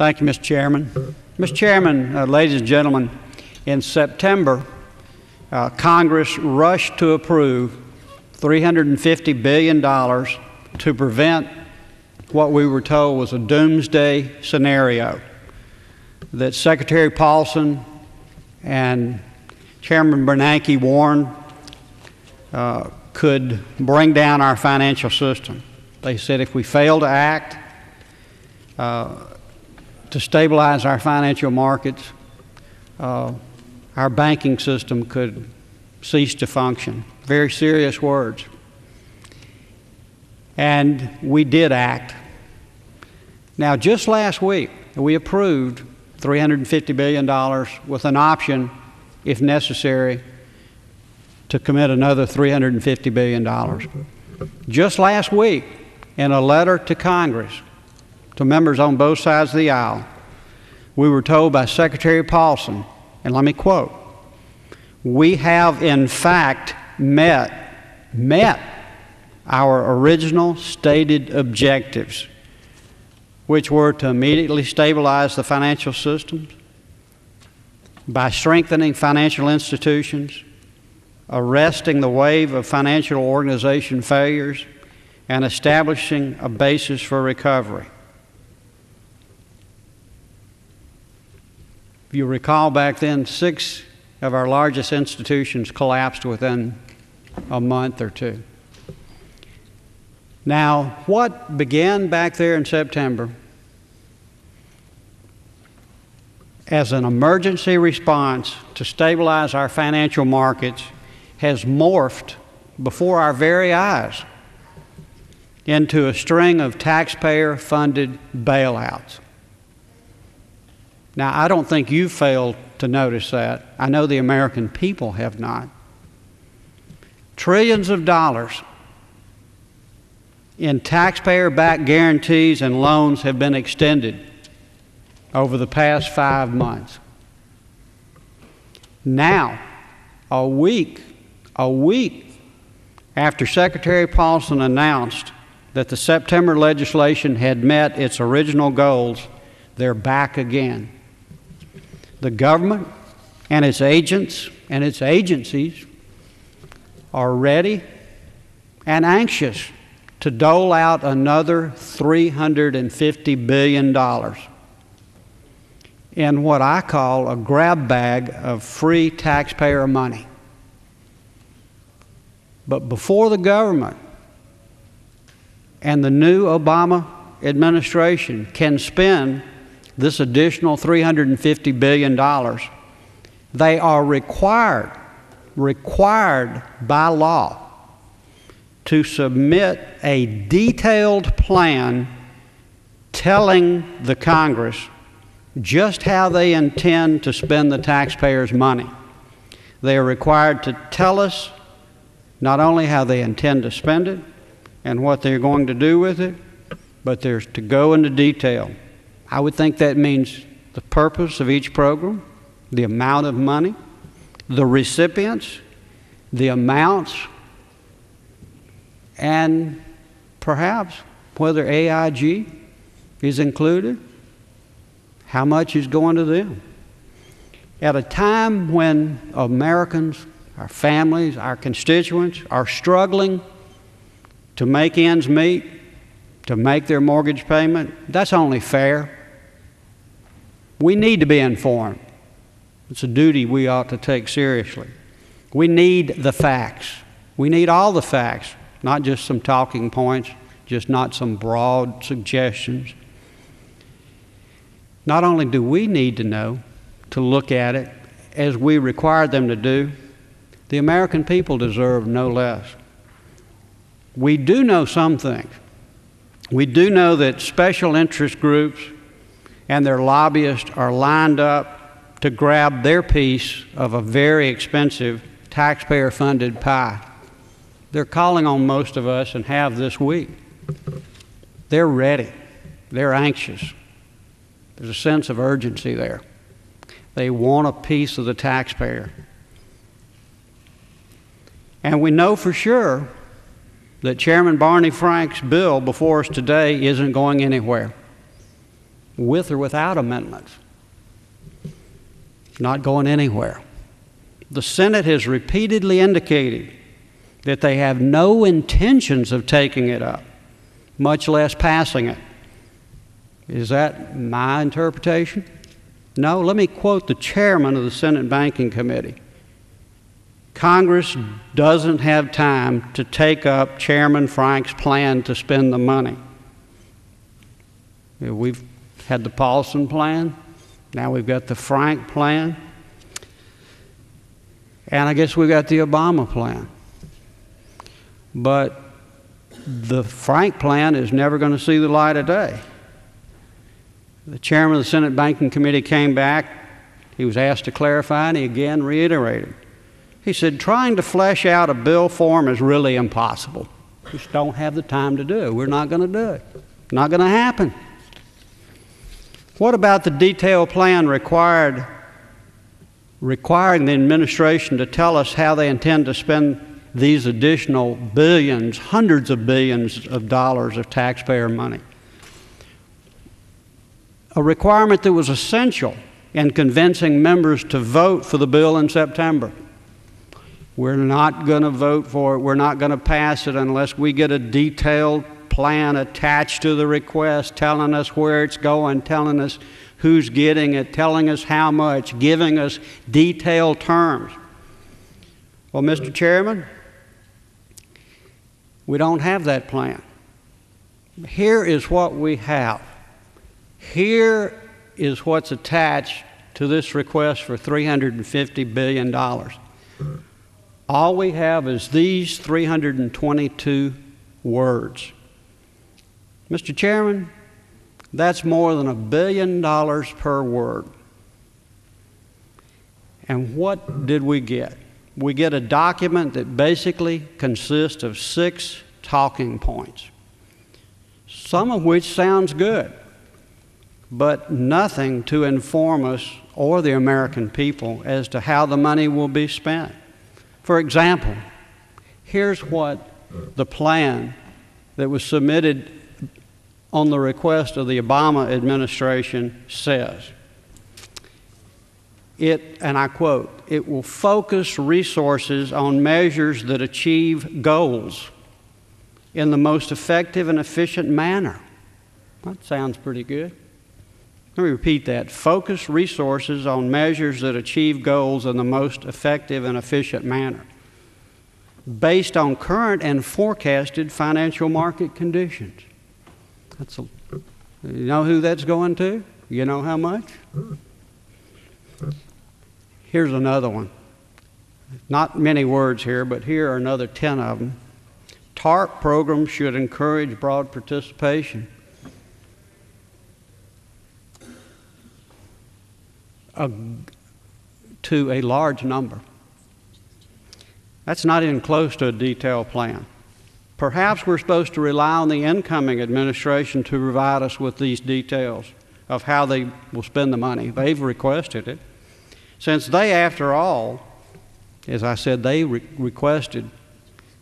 Thank you, Mr. Chairman. Mr. Chairman, uh, ladies and gentlemen, in September, uh, Congress rushed to approve $350 billion to prevent what we were told was a doomsday scenario that Secretary Paulson and Chairman Bernanke warned uh, could bring down our financial system. They said if we fail to act uh, to stabilize our financial markets, uh, our banking system could cease to function. Very serious words. And we did act. Now, just last week, we approved $350 billion with an option, if necessary, to commit another $350 billion. Just last week, in a letter to Congress, to members on both sides of the aisle, we were told by Secretary Paulson, and let me quote, we have in fact met, met our original stated objectives, which were to immediately stabilize the financial systems by strengthening financial institutions, arresting the wave of financial organization failures, and establishing a basis for recovery. If you recall back then, six of our largest institutions collapsed within a month or two. Now, what began back there in September as an emergency response to stabilize our financial markets has morphed before our very eyes into a string of taxpayer funded bailouts. Now, I don't think you failed to notice that. I know the American people have not. Trillions of dollars in taxpayer backed guarantees and loans have been extended over the past five months. Now, a week, a week after Secretary Paulson announced that the September legislation had met its original goals, they're back again. The government and its agents and its agencies are ready and anxious to dole out another $350 billion in what I call a grab bag of free taxpayer money. But before the government and the new Obama administration can spend this additional $350 billion, they are required, required by law, to submit a detailed plan telling the Congress just how they intend to spend the taxpayers' money. They are required to tell us not only how they intend to spend it and what they're going to do with it, but they're to go into detail. I would think that means the purpose of each program, the amount of money, the recipients, the amounts, and perhaps whether AIG is included, how much is going to them. At a time when Americans, our families, our constituents are struggling to make ends meet, to make their mortgage payment, that's only fair. We need to be informed. It's a duty we ought to take seriously. We need the facts. We need all the facts, not just some talking points, just not some broad suggestions. Not only do we need to know to look at it as we require them to do, the American people deserve no less. We do know some things. We do know that special interest groups and their lobbyists are lined up to grab their piece of a very expensive taxpayer funded pie. They're calling on most of us and have this week. They're ready, they're anxious. There's a sense of urgency there. They want a piece of the taxpayer. And we know for sure that Chairman Barney Frank's bill before us today isn't going anywhere. With or without amendments. Not going anywhere. The Senate has repeatedly indicated that they have no intentions of taking it up, much less passing it. Is that my interpretation? No, let me quote the chairman of the Senate Banking Committee. Congress doesn't have time to take up Chairman Frank's plan to spend the money. We've had the Paulson plan, now we've got the Frank plan, and I guess we've got the Obama plan. But the Frank plan is never going to see the light of day. The chairman of the Senate Banking Committee came back. He was asked to clarify, and he again reiterated. He said, trying to flesh out a bill form is really impossible. We just don't have the time to do it. We're not going to do it. Not going to happen. What about the detailed plan required, requiring the administration to tell us how they intend to spend these additional billions, hundreds of billions of dollars of taxpayer money. A requirement that was essential in convincing members to vote for the bill in September. We're not going to vote for it. We're not going to pass it unless we get a detailed plan attached to the request telling us where it's going, telling us who's getting it, telling us how much, giving us detailed terms. Well, Mr. Chairman, we don't have that plan. Here is what we have. Here is what's attached to this request for $350 billion. All we have is these 322 words. Mr. Chairman, that's more than a billion dollars per word. And what did we get? we get a document that basically consists of six talking points, some of which sounds good, but nothing to inform us or the American people as to how the money will be spent. For example, here's what the plan that was submitted on the request of the Obama administration says. It, and I quote, it will focus resources on measures that achieve goals in the most effective and efficient manner. That sounds pretty good. Let me repeat that. Focus resources on measures that achieve goals in the most effective and efficient manner based on current and forecasted financial market conditions. That's a, you know who that's going to? You know how much? Here's another one. Not many words here, but here are another 10 of them. TARP programs should encourage broad participation. A, to a large number. That's not even close to a detailed plan. Perhaps we're supposed to rely on the incoming administration to provide us with these details of how they will spend the money. They've requested it. Since they, after all, as I said, they re- requested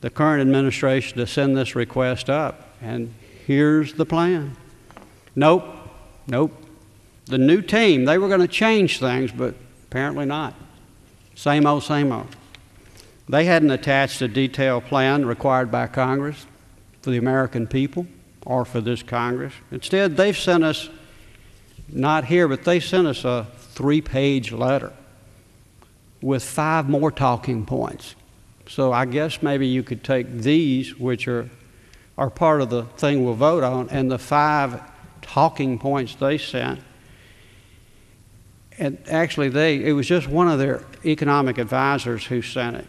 the current administration to send this request up, and here's the plan. Nope, nope. The new team, they were going to change things, but apparently not. Same old, same old. They hadn't attached a detailed plan required by Congress for the American people or for this Congress. Instead, they've sent us, not here, but they sent us a three page letter with five more talking points. So I guess maybe you could take these, which are, are part of the thing we'll vote on, and the five talking points they sent. And actually, they, it was just one of their economic advisors who sent it.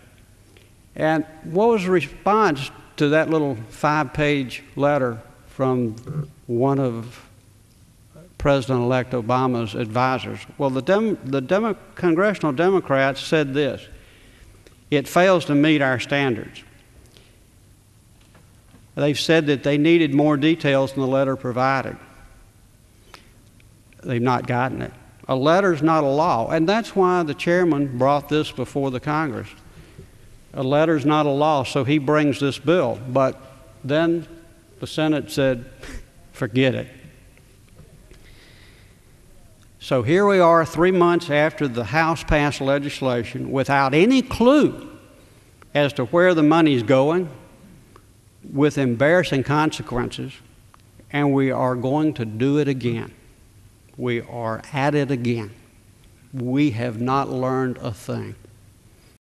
And what was the response to that little five page letter from one of President elect Obama's advisors. Well, the, Dem- the Demo- congressional Democrats said this it fails to meet our standards. They've said that they needed more details than the letter provided. They've not gotten it. A letter is not a law, and that's why the chairman brought this before the Congress. A letter is not a law, so he brings this bill. But then the Senate said, forget it. So here we are, three months after the House passed legislation, without any clue as to where the money's going, with embarrassing consequences, and we are going to do it again. We are at it again. We have not learned a thing.